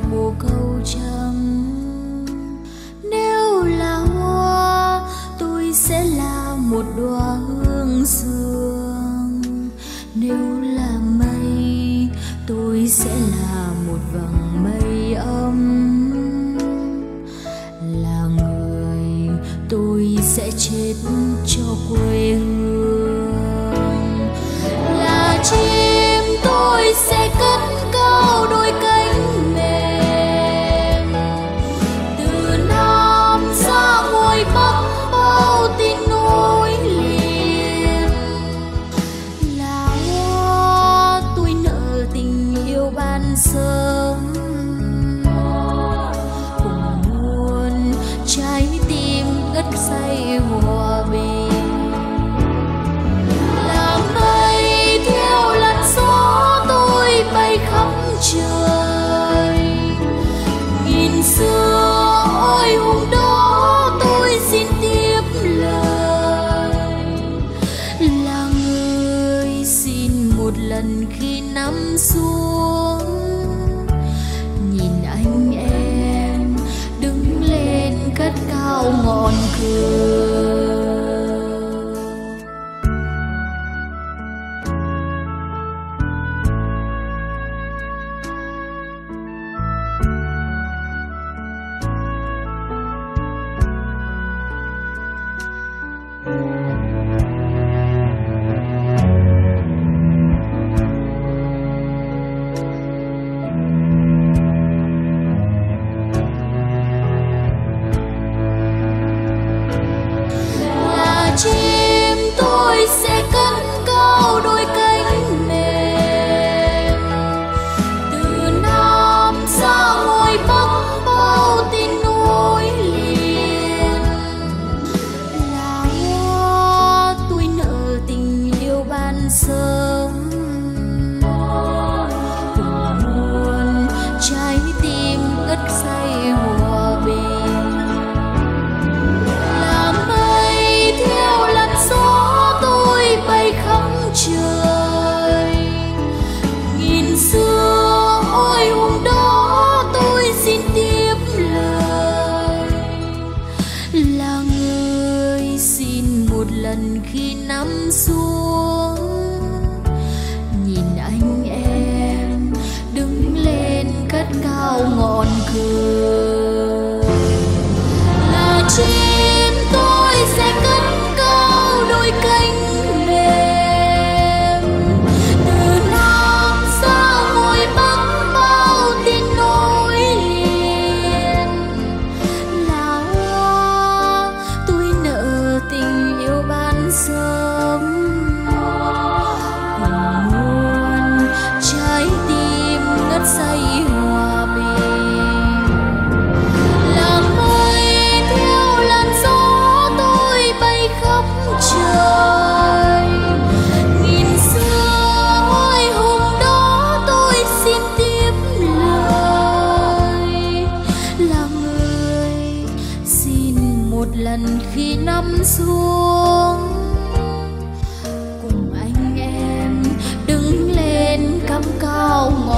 về mùa câu trắng. Nếu là hoa, tôi sẽ là một đóa hương sương. Nếu là mây, tôi sẽ là một vầng mây âm là người, tôi sẽ chết cho quê hương. Là chi ngất say hòa bình làm mây theo làn gió tôi bay khắp trời. you. xuống. Nhìn anh em đứng lên cất cao ngọn cửa một lần khi nắm xuống. Cùng anh em đứng lên cắm cao ngọn